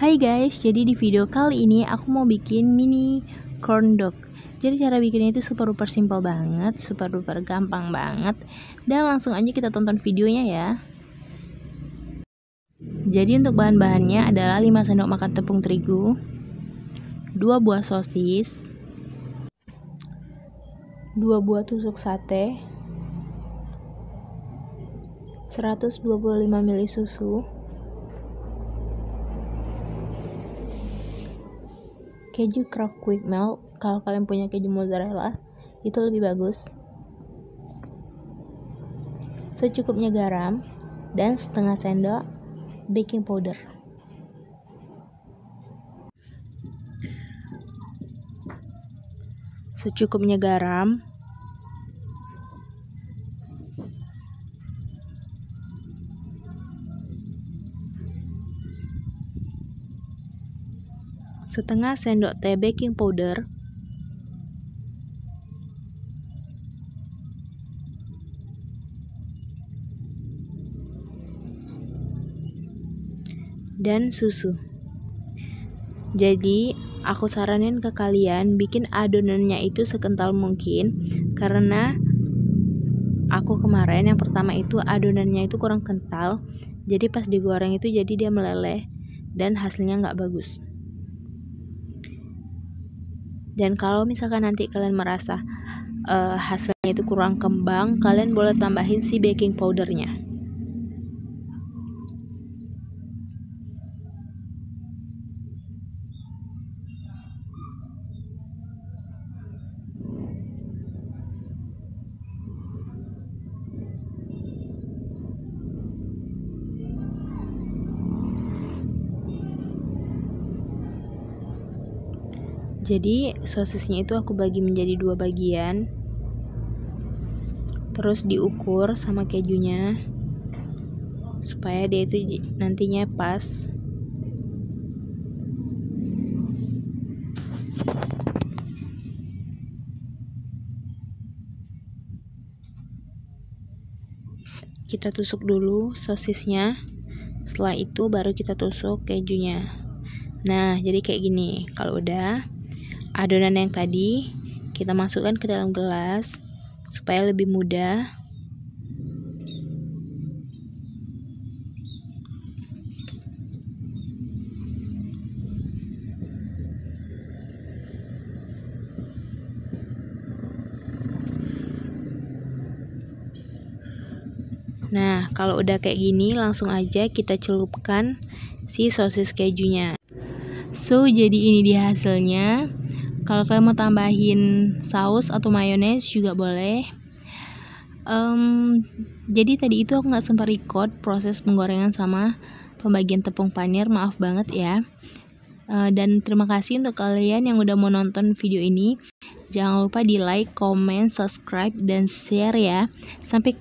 Hai guys, jadi di video kali ini aku mau bikin mini corn dog. Jadi cara bikinnya itu super duper simple banget, super duper gampang banget. Dan langsung aja kita tonton videonya ya. Jadi untuk bahan-bahannya adalah 5 sendok makan tepung terigu 2 buah sosis 2 buah tusuk sate 125 ml susu keju craft quick melt kalau kalian punya keju mozzarella itu lebih bagus. Secukupnya garam dan setengah sendok baking powder. Secukupnya garam setengah sendok teh baking powder. Dan susu. Jadi aku saranin ke kalian bikin adonannya itu sekental mungkin karena aku kemarin yang pertama itu adonannya itu kurang kental jadi pas digoreng itu jadi dia meleleh dan hasilnya nggak bagus dan kalau misalkan nanti kalian merasa uh, hasilnya itu kurang kembang kalian boleh tambahin si baking powdernya jadi sosisnya itu aku bagi menjadi dua bagian. Terus diukur sama kejunya supaya dia itu nantinya pas. Kita tusuk dulu sosisnya. Setelah itu baru kita tusuk kejunya. Nah jadi kayak gini. Kalau udah adonan yang tadi kita masukkan ke dalam gelas supaya lebih mudah Nah, kalau udah kayak gini, langsung aja kita celupkan si sosis kejunya. So, jadi ini dia hasilnya. Kalau kalian mau tambahin saus atau mayones juga boleh. Um, jadi tadi itu aku nggak sempat record proses penggorengan sama pembagian tepung panir maaf banget ya. Uh, dan terima kasih untuk kalian yang udah mau nonton video ini. Jangan lupa di like, comment, subscribe, dan share ya. Sampai